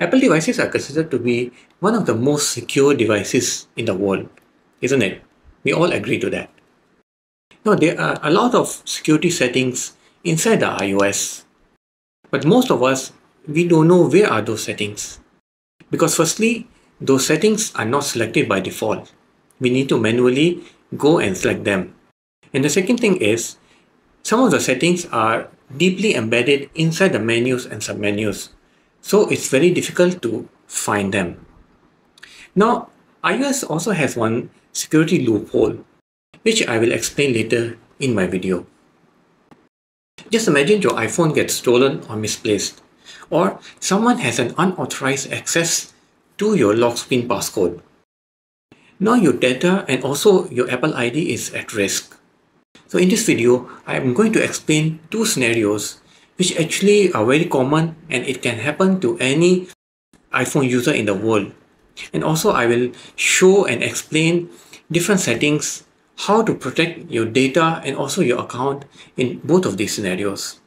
Apple devices are considered to be one of the most secure devices in the world, isn't it? We all agree to that. Now, there are a lot of security settings inside the iOS, but most of us, we don't know where are those settings. Because firstly, those settings are not selected by default. We need to manually go and select them. And the second thing is, some of the settings are deeply embedded inside the menus and submenus. So it's very difficult to find them. Now, iOS also has one security loophole, which I will explain later in my video. Just imagine your iPhone gets stolen or misplaced, or someone has an unauthorized access to your lock screen passcode. Now your data and also your Apple ID is at risk. So in this video, I am going to explain two scenarios which actually are very common and it can happen to any iPhone user in the world. And also I will show and explain different settings, how to protect your data and also your account in both of these scenarios.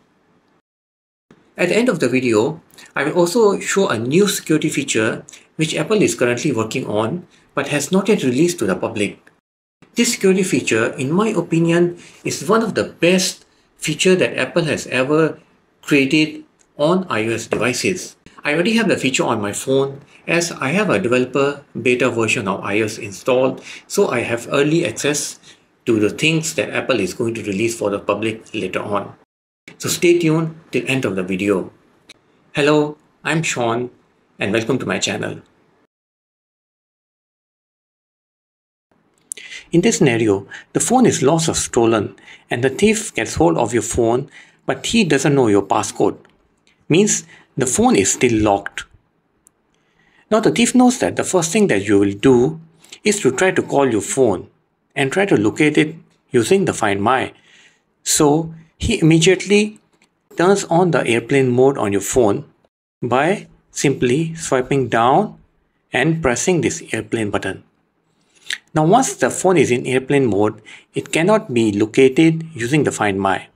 At the end of the video, I will also show a new security feature which Apple is currently working on but has not yet released to the public. This security feature, in my opinion, is one of the best feature that Apple has ever created on iOS devices. I already have the feature on my phone as I have a developer beta version of iOS installed so I have early access to the things that Apple is going to release for the public later on. So stay tuned till end of the video. Hello, I'm Shawn and welcome to my channel. In this scenario, the phone is lost or stolen and the thief gets hold of your phone but he doesn't know your passcode. Means the phone is still locked. Now the thief knows that the first thing that you will do is to try to call your phone and try to locate it using the Find My. So he immediately turns on the airplane mode on your phone by simply swiping down and pressing this airplane button. Now once the phone is in airplane mode, it cannot be located using the Find My.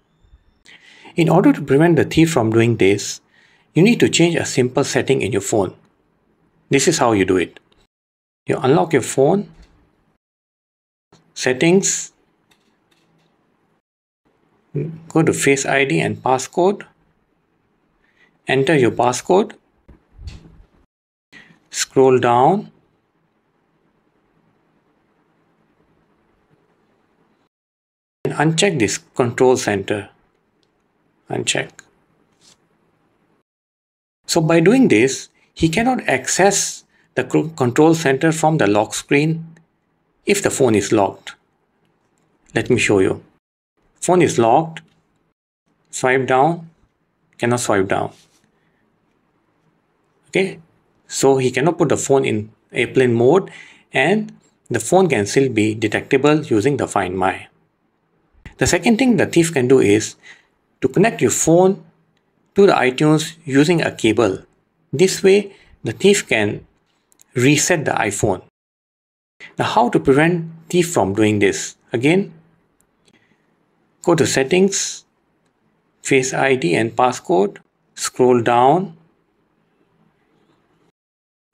In order to prevent the thief from doing this, you need to change a simple setting in your phone. This is how you do it. You unlock your phone, settings, go to Face ID and passcode, enter your passcode, scroll down and uncheck this control center. Uncheck. So by doing this, he cannot access the control center from the lock screen if the phone is locked. Let me show you. Phone is locked. Swipe down. Cannot swipe down. Okay. So he cannot put the phone in airplane mode and the phone can still be detectable using the Find My. The second thing the thief can do is to connect your phone to the iTunes using a cable. This way, the thief can reset the iPhone. Now, how to prevent thief from doing this? Again, go to settings, face ID and passcode, scroll down,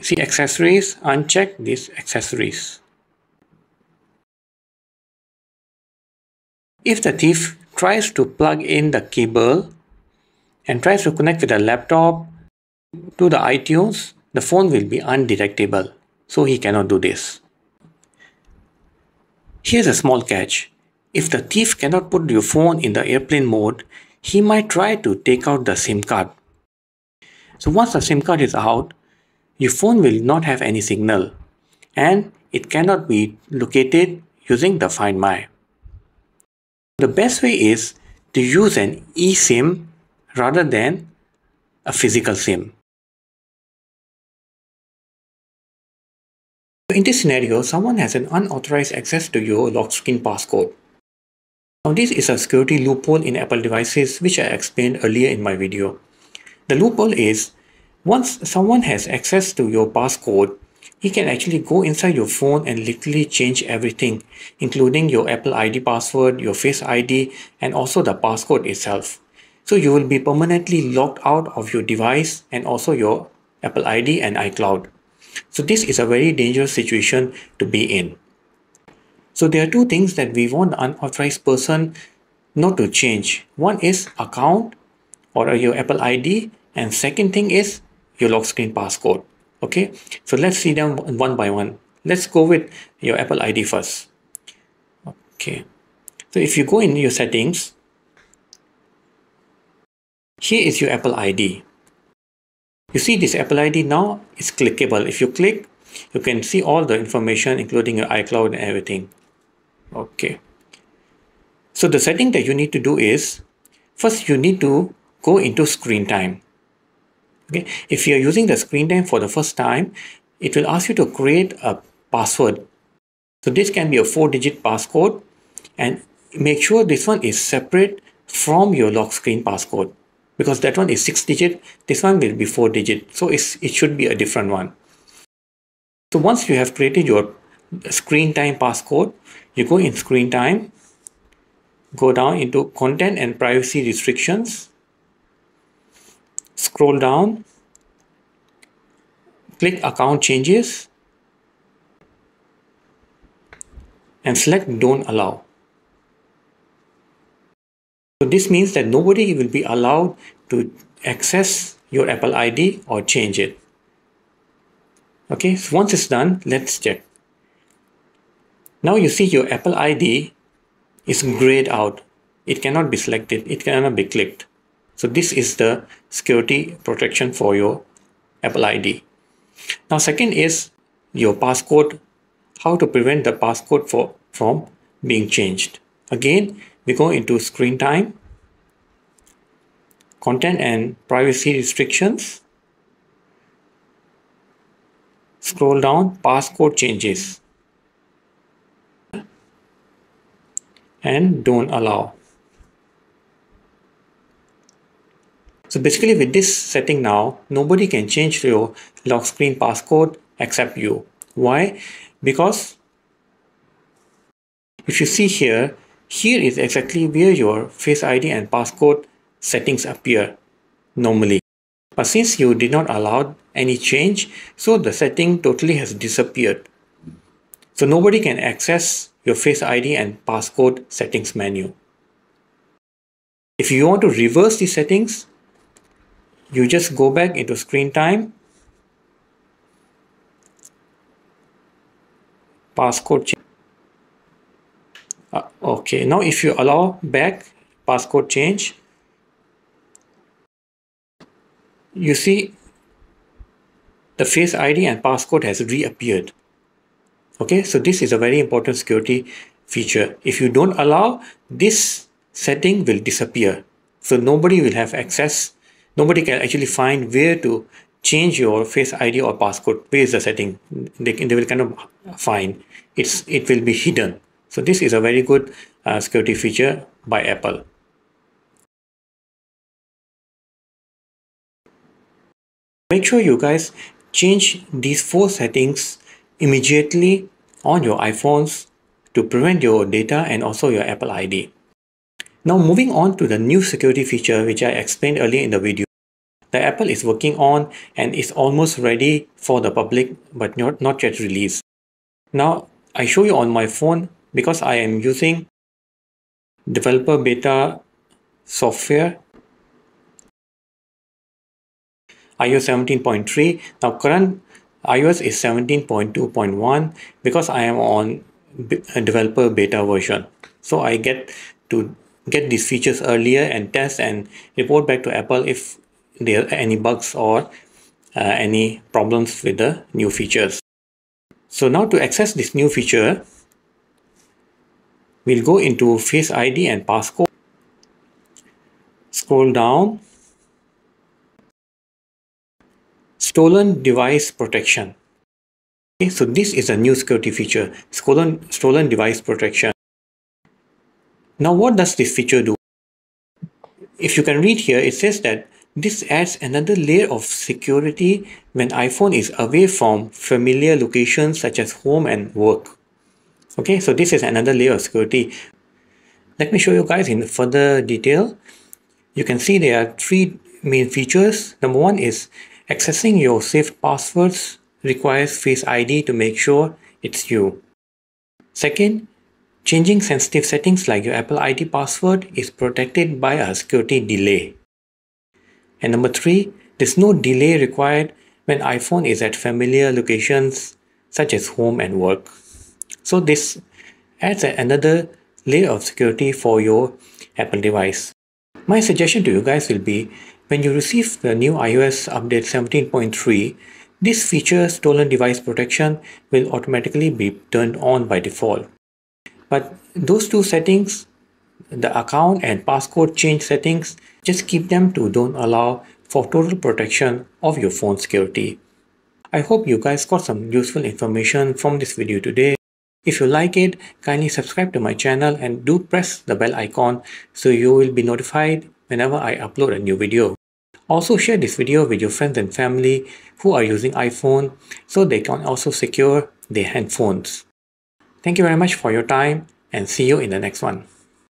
see accessories, uncheck these accessories. If the thief tries to plug in the cable and tries to connect with the laptop to the iTunes, the phone will be undetectable. So he cannot do this. Here's a small catch. If the thief cannot put your phone in the airplane mode, he might try to take out the SIM card. So once the SIM card is out, your phone will not have any signal and it cannot be located using the Find My. The best way is to use an eSIM rather than a physical SIM. In this scenario, someone has an unauthorized access to your lock screen passcode. Now this is a security loophole in Apple devices which I explained earlier in my video. The loophole is once someone has access to your passcode, he can actually go inside your phone and literally change everything, including your Apple ID password, your Face ID, and also the passcode itself. So you will be permanently locked out of your device and also your Apple ID and iCloud. So this is a very dangerous situation to be in. So there are two things that we want the unauthorized person not to change. One is account or your Apple ID and second thing is your lock screen passcode. Okay, so let's see them one by one. Let's go with your Apple ID first. Okay, so if you go in your settings, here is your Apple ID. You see this Apple ID now is clickable. If you click, you can see all the information including your iCloud and everything. Okay. So the setting that you need to do is, first you need to go into screen time. Okay. If you're using the screen time for the first time, it will ask you to create a password. So this can be a four digit passcode and make sure this one is separate from your lock screen passcode because that one is six digit this one will be four digit so it's, it should be a different one so once you have created your screen time passcode you go in screen time go down into content and privacy restrictions scroll down click account changes and select don't allow so this means that nobody will be allowed to access your Apple ID or change it. Okay, so once it's done, let's check. Now you see your Apple ID is grayed out. It cannot be selected. It cannot be clicked. So this is the security protection for your Apple ID. Now second is your passcode. How to prevent the passcode for, from being changed. Again, we go into screen time, content and privacy restrictions, scroll down, passcode changes, and don't allow. So basically with this setting now, nobody can change your lock screen passcode except you. Why? Because if you see here, here is exactly where your Face ID and passcode settings appear normally. But since you did not allow any change, so the setting totally has disappeared. So nobody can access your Face ID and passcode settings menu. If you want to reverse the settings, you just go back into screen time, passcode change. Uh, okay. Now if you allow back passcode change. You see the face id and passcode has reappeared. Okay? So this is a very important security feature. If you don't allow this setting will disappear. So nobody will have access nobody can actually find where to change your face id or passcode. Where is the setting? They, they will kind of find. It's it will be hidden. So this is a very good uh, security feature by Apple. Make sure you guys change these four settings immediately on your iPhones to prevent your data and also your Apple ID. Now moving on to the new security feature which I explained earlier in the video the Apple is working on and is almost ready for the public but not, not yet released. Now I show you on my phone because I am using developer beta software iOS 17.3 now current iOS is 17.2.1 because I am on developer beta version so I get to get these features earlier and test and report back to Apple if there any bugs or uh, any problems with the new features so now to access this new feature We'll go into Face ID and passcode. Scroll down. Stolen device protection. Okay, so this is a new security feature, stolen, stolen device protection. Now what does this feature do? If you can read here, it says that this adds another layer of security when iPhone is away from familiar locations such as home and work okay so this is another layer of security let me show you guys in further detail you can see there are three main features number one is Accessing your saved passwords requires Face ID to make sure it's you. Second, changing sensitive settings like your Apple ID password is protected by a security delay. And number three, there's no delay required when iPhone is at familiar locations such as home and work. So this adds another layer of security for your Apple device. My suggestion to you guys will be when you receive the new iOS update 17.3, this feature stolen device protection will automatically be turned on by default. But those two settings, the account and passcode change settings, just keep them to don't allow for total protection of your phone security. I hope you guys got some useful information from this video today. If you like it, kindly subscribe to my channel and do press the bell icon so you will be notified whenever I upload a new video. Also share this video with your friends and family who are using iPhone so they can also secure their handphones. Thank you very much for your time and see you in the next one.